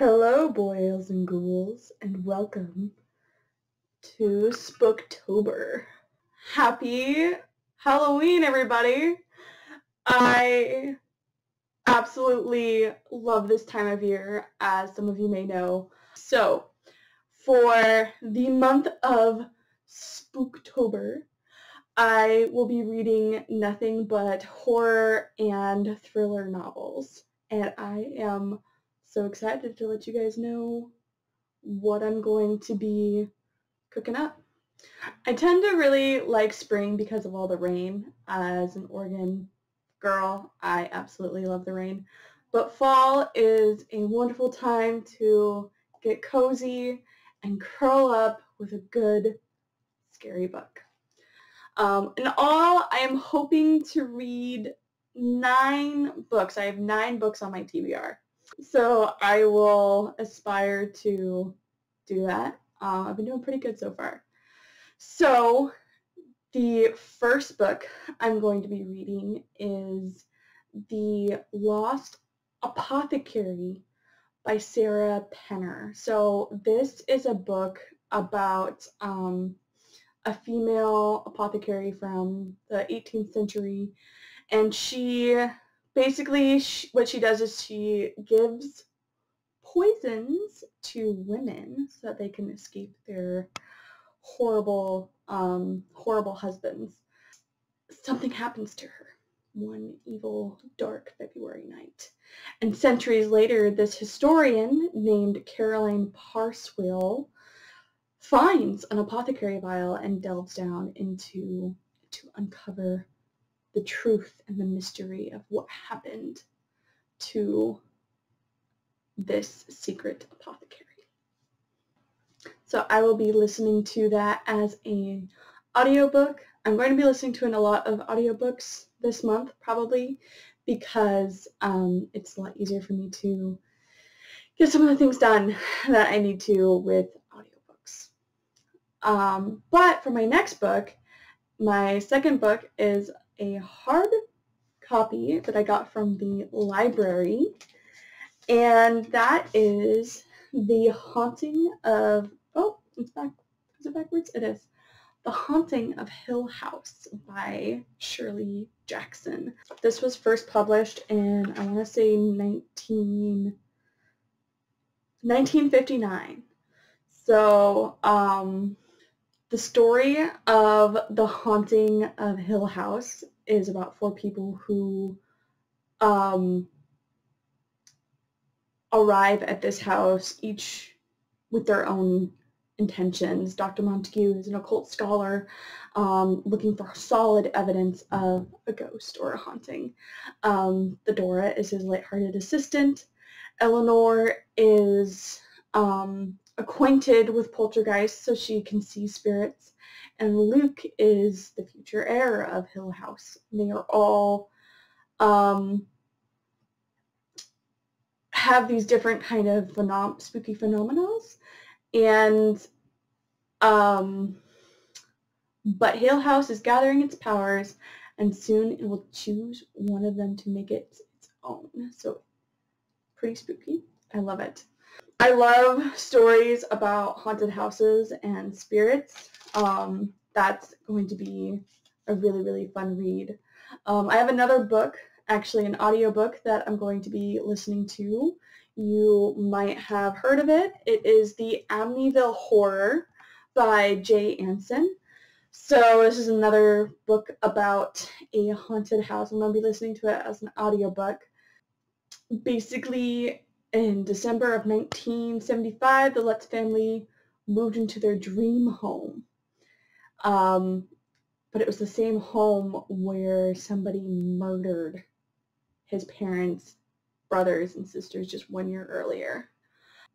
Hello, boys and ghouls, and welcome to Spooktober. Happy Halloween, everybody! I absolutely love this time of year, as some of you may know. So, for the month of Spooktober, I will be reading nothing but horror and thriller novels, and I am so excited to let you guys know what I'm going to be cooking up. I tend to really like spring because of all the rain. As an Oregon girl, I absolutely love the rain. But fall is a wonderful time to get cozy and curl up with a good scary book. Um, in all, I am hoping to read nine books. I have nine books on my TBR. So I will aspire to do that. Uh, I've been doing pretty good so far. So the first book I'm going to be reading is The Lost Apothecary by Sarah Penner. So this is a book about um, a female apothecary from the 18th century and she basically she, what she does is she gives poisons to women so that they can escape their horrible um, horrible husbands. Something happens to her one evil dark february night. And centuries later this historian named caroline Parcewell finds an apothecary vial and delves down into to uncover the truth and the mystery of what happened to this secret apothecary. So I will be listening to that as an audiobook. I'm going to be listening to a lot of audiobooks this month probably because um, it's a lot easier for me to get some of the things done that I need to with audiobooks. Um, but for my next book, my second book is a hard copy that I got from the library, and that is The Haunting of, oh, it's back, is it backwards? It is. The Haunting of Hill House by Shirley Jackson. This was first published in, I want to say 19, 1959. So, um, the story of The Haunting of Hill House is about four people who um, arrive at this house, each with their own intentions. Dr. Montague is an occult scholar um, looking for solid evidence of a ghost or a haunting. Um, Theodora is his lighthearted assistant. Eleanor is um, acquainted with poltergeists so she can see spirits. And Luke is the future heir of Hill House. They are all um, have these different kind of phenom- spooky phenomena. And um, but Hill House is gathering its powers and soon it will choose one of them to make it its own. So pretty spooky. I love it. I love stories about haunted houses and spirits. Um, that's going to be a really, really fun read. Um, I have another book, actually an audiobook that I'm going to be listening to. You might have heard of it. It is The Amityville Horror by Jay Anson. So this is another book about a haunted house. I'm going to be listening to it as an audiobook. Basically, in December of 1975, the Lutz family moved into their dream home. Um, but it was the same home where somebody murdered his parents, brothers, and sisters just one year earlier.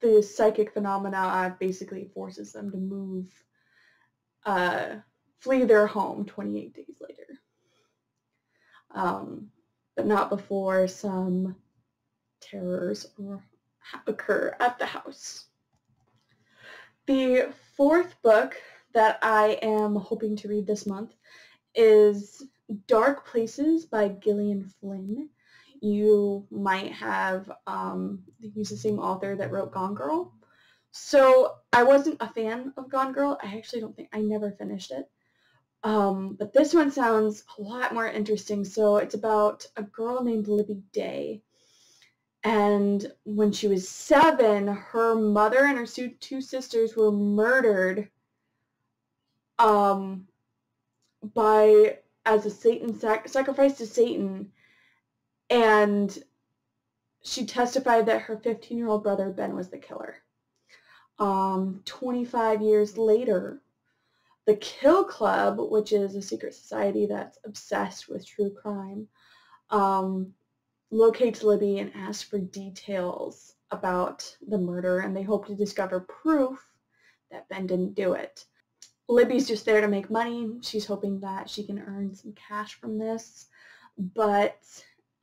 The psychic phenomena basically forces them to move, uh, flee their home 28 days later. Um, but not before some terrors occur at the house. The fourth book that I am hoping to read this month is Dark Places by Gillian Flynn. you might have um, used the same author that wrote Gone Girl. So I wasn't a fan of Gone Girl. I actually don't think I never finished it. Um, but this one sounds a lot more interesting. So it's about a girl named Libby Day. And when she was seven, her mother and her two sisters were murdered um, by as a Satan sac- sacrifice to Satan, and she testified that her 15-year-old brother Ben was the killer. Um, 25 years later, the Kill Club, which is a secret society that's obsessed with true crime, um, locates Libby and asks for details about the murder, and they hope to discover proof that Ben didn't do it. Libby's just there to make money. She's hoping that she can earn some cash from this, but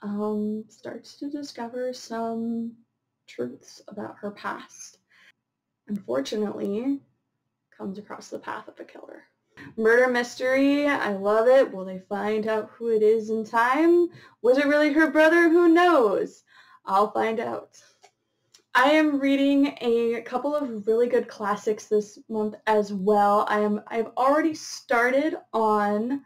um, starts to discover some truths about her past. Unfortunately, comes across the path of a killer. Murder mystery, I love it. Will they find out who it is in time? Was it really her brother? Who knows? I'll find out. I am reading a couple of really good classics this month as well. I am I've already started on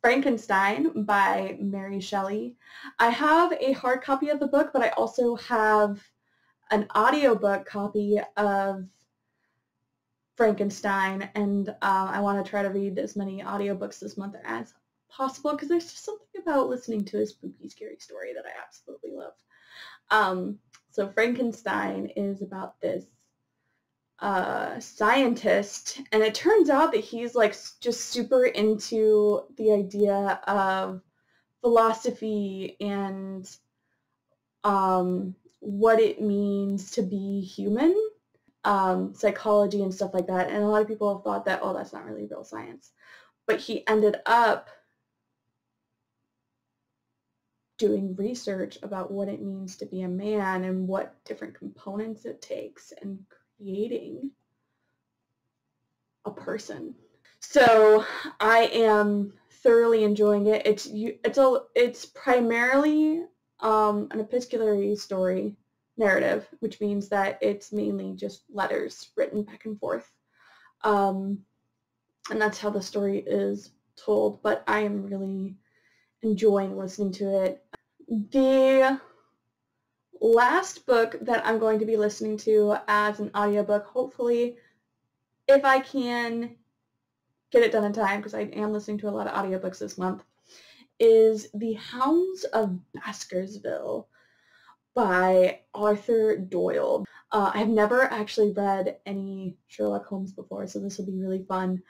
Frankenstein by Mary Shelley. I have a hard copy of the book, but I also have an audiobook copy of Frankenstein, and uh, I want to try to read as many audiobooks this month as possible because there's just something about listening to a spooky, scary story that I absolutely love. Um, so Frankenstein is about this uh, scientist, and it turns out that he's like just super into the idea of philosophy and um, what it means to be human, um, psychology and stuff like that. And a lot of people have thought that, oh, that's not really real science. But he ended up doing research about what it means to be a man and what different components it takes and creating a person. So I am thoroughly enjoying it. It's you, it's a it's primarily um, an epistolary story narrative, which means that it's mainly just letters written back and forth. Um, and that's how the story is told, but I am really enjoying listening to it. The last book that I'm going to be listening to as an audiobook, hopefully, if I can get it done in time, because I am listening to a lot of audiobooks this month, is The Hounds of Baskerville by Arthur Doyle. Uh, I've never actually read any Sherlock Holmes before, so this will be really fun.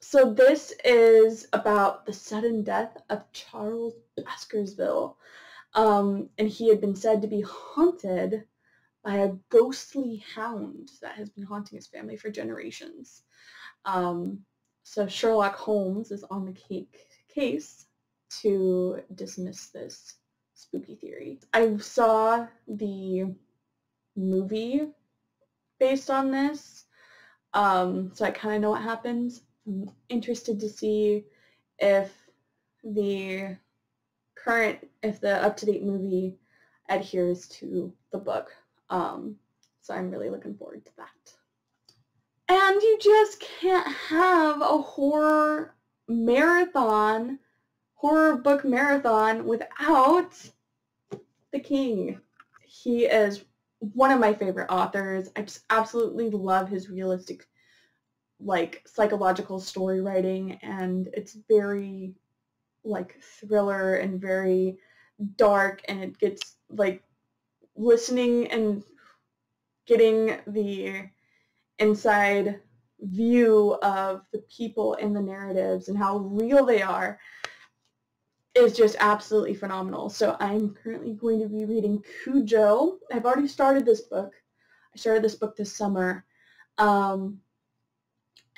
So this is about the sudden death of Charles Baskerville. Um, and he had been said to be haunted by a ghostly hound that has been haunting his family for generations. Um, so Sherlock Holmes is on the case to dismiss this spooky theory. I saw the movie based on this, um, so I kind of know what happens. I'm interested to see if the current, if the up-to-date movie adheres to the book. Um, so I'm really looking forward to that. And you just can't have a horror marathon, horror book marathon without the king. He is one of my favorite authors. I just absolutely love his realistic, like, psychological story writing, and it's very like thriller and very dark and it gets like listening and getting the inside view of the people in the narratives and how real they are is just absolutely phenomenal. So I'm currently going to be reading Cujo. I've already started this book. I started this book this summer. Um,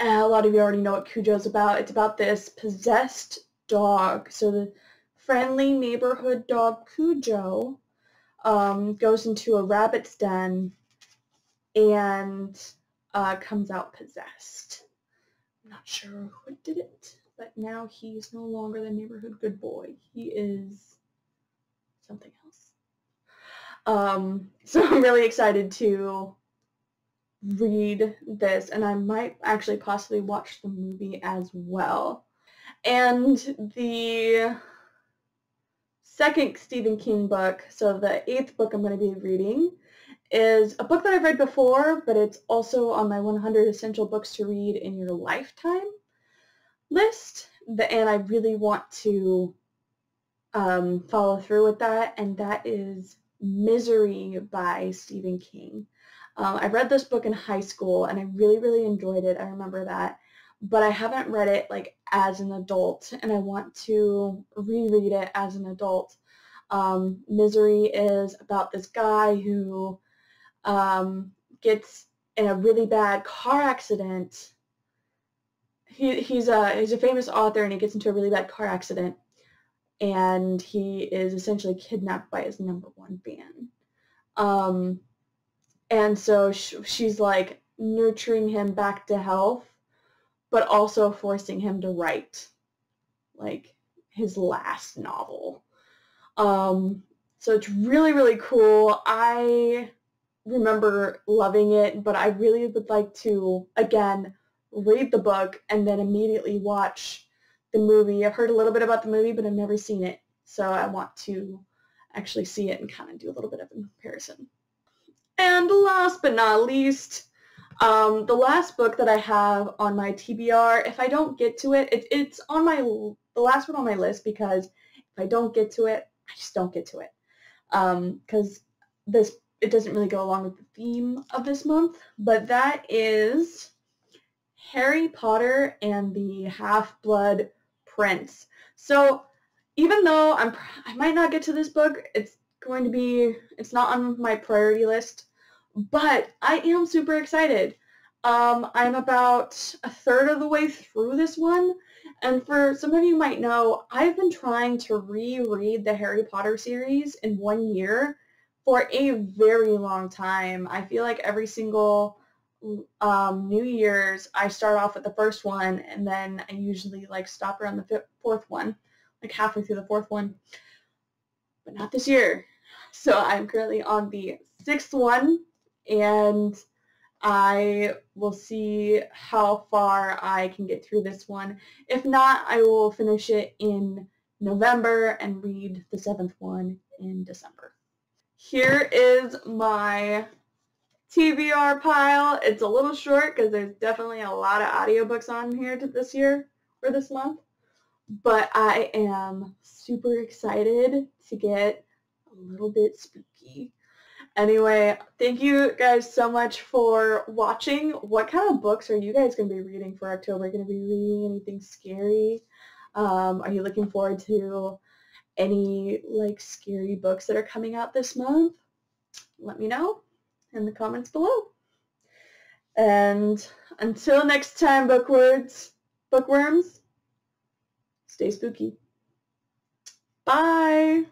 a lot of you already know what Cujo is about. It's about this possessed dog. So the friendly neighborhood dog Cujo um, goes into a rabbit's den and uh, comes out possessed. I'm not sure who did it, but now he's no longer the neighborhood good boy. He is something else. Um, so I'm really excited to read this and I might actually possibly watch the movie as well. And the second Stephen King book, so the eighth book I'm going to be reading, is a book that I've read before, but it's also on my 100 essential books to read in your lifetime list. And I really want to um, follow through with that, and that is Misery by Stephen King. Um, I read this book in high school, and I really, really enjoyed it. I remember that. But I haven't read it like as an adult, and I want to reread it as an adult. Um, Misery is about this guy who um, gets in a really bad car accident. He, he's a he's a famous author, and he gets into a really bad car accident, and he is essentially kidnapped by his number one fan. Um, and so sh- she's like nurturing him back to health, but also forcing him to write like his last novel. Um, so it's really, really cool. I remember loving it, but I really would like to, again, read the book and then immediately watch the movie. I've heard a little bit about the movie, but I've never seen it. So I want to actually see it and kind of do a little bit of a comparison. And last but not least, um, the last book that I have on my TBR, if I don't get to it, it, it's on my, the last one on my list because if I don't get to it, I just don't get to it. Because um, this, it doesn't really go along with the theme of this month, but that is Harry Potter and the Half-Blood Prince. So even though I'm, I might not get to this book, it's going to be, it's not on my priority list, but I am super excited. Um, I'm about a third of the way through this one, and for some of you might know, I've been trying to reread the Harry Potter series in one year for a very long time. I feel like every single um, New Year's, I start off with the first one, and then I usually like stop around the fifth, fourth one, like halfway through the fourth one. But not this year. So I'm currently on the sixth one, and I will see how far I can get through this one. If not, I will finish it in November and read the seventh one in December. Here is my TBR pile. It's a little short because there's definitely a lot of audiobooks on here to this year or this month. But I am super excited to get a little bit spooky. Anyway, thank you guys so much for watching. What kind of books are you guys going to be reading for October? Going to be reading anything scary? Um, are you looking forward to any like scary books that are coming out this month? Let me know in the comments below. And until next time, bookwords, bookworms, stay spooky. Bye!